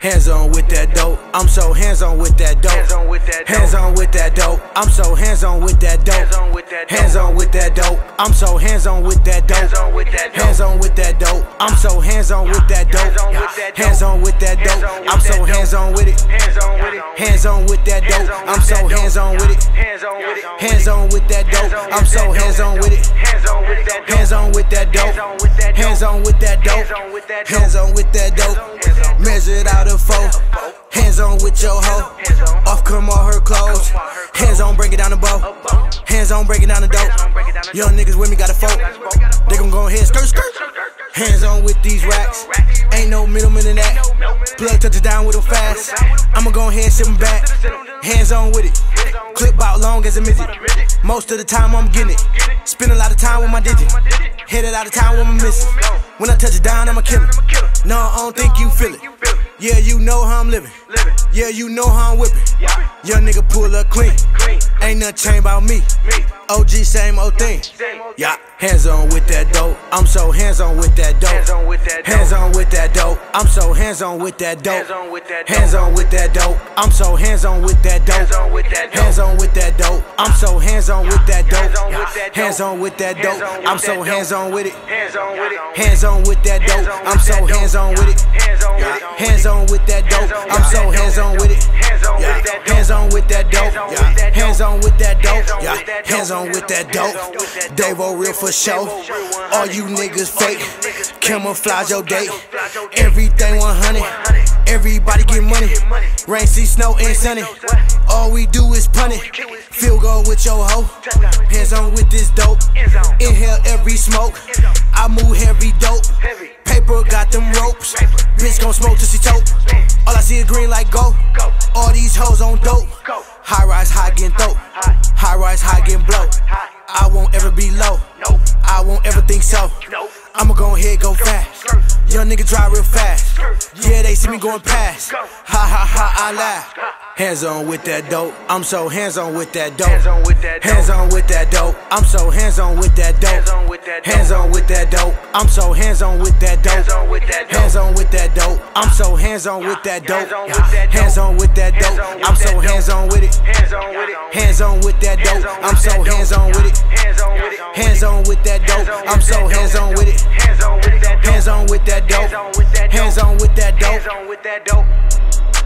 Hands on with that dope. I'm so hands on with that dope. Hands on with that dope. Hands on with that dope. I'm so hands on with that dope. Hands on with that dope. Hands on with that dope. I'm so hands on with that dope. Hands on with that dope. Hands on with that dope. I'm so hands on with that dope. Hands on with that dope. Hands on with that Hands on with I'm so that dope. hands on with it. Hands on with it. Hands on with that dope. I'm so hands on with it. Hands on with it. Hands on with that dope. I'm so hands on with it. Hands on with that dope. Hands on with that dope. Hands on with that dope. Hands on with that dope. Hands on with your hoe. Off come all her clothes. Hands on break it down the bow. Hands on break it down the dope. Young niggas with me got a folk. They gon' go ahead skirt skirt. Hands on with these racks. Ain't no middleman in that. Plug touches down with them fast. I'ma go ahead and sit 'em back. Hands on with it. Clip out long as a midget. Most of the time I'm getting it. Spend a lot of time with my digit. it out of town with my missus. When I touch it down, I'ma kill it. No, I don't think you feel it. Yeah, you know how I'm living. living. Yeah, you know how I'm whipping. Young nigga pull up clean. Ain't nothing changed about me. OG, same old thing. Yeah, hands on with that dope. I'm so hands on with that dope. Hands on with that dope. Hands on with that dope. I'm so hands on with that dope. Hands on with that dope. Hands on with that dope. I'm so hands on with that dope. Hands on with that dope. Hands on with that dope. I'm so hands on with that dope. with that dope. Hands on with that dope. Hands on with I'm so hands on with it. Hands on with it. Hands on with that dope. I'm so hands on with it. Hands on with it. Hands on with that dope. I'm so hands on with it. Hands on with that dope. Hands on with that dope. Hands on with that dope. Hands on with that dope. Hands on with that dope. Davo real for show. All you niggas fake. Camouflage your date. Everything 100. Everybody get money. Rain, see, snow, and sunny. All we do is pun it. Field goal with your hoe. Hands on with this dope. Inhale every smoke. I move heavy dope. Paper got them ropes. Bitch gon' smoke till she choke. All I see is green like go. All these hoes on dope. High rise, high getting dope. High I'ma go fast. Young nigga drive real fast. Yeah, they see me going past. Ha ha ha, I laugh. Hands on with that dope. I'm so hands on with that dope. Hands on with that dope. Hands on with that dope. I'm so hands on with that dope. Hands on with that dope. Hands on with that dope. I'm so hands on with that dope. Hands on with that dope. Hands on with that dope. I'm so hands on with that dope. Hands on with that dope. Hands on with that Hands dope. on with I'm so hands on with it. Hands on with it. Hands on with that dope. I'm so hands on with it. Hands on with it. Hands on with that dope. I'm so hands on with it. Hands on with that dope. Hands on with that dope. Hands on with that dope. Hands on with that Hands dope. on with that dope.